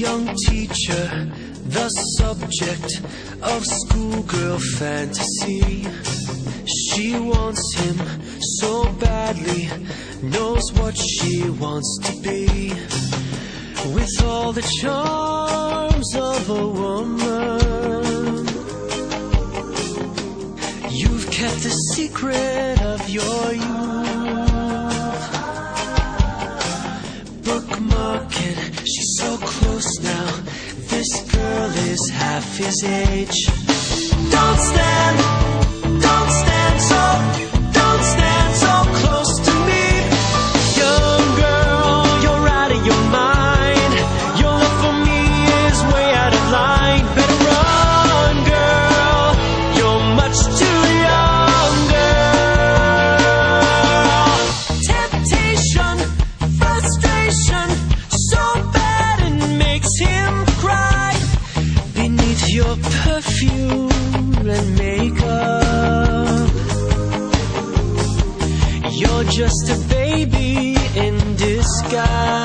young teacher, the subject of schoolgirl fantasy. She wants him so badly, knows what she wants to be. With all the charms of a woman, you've kept the secret of your youth. Is half his age. Don't stand, perfume and makeup. You're just a baby in disguise.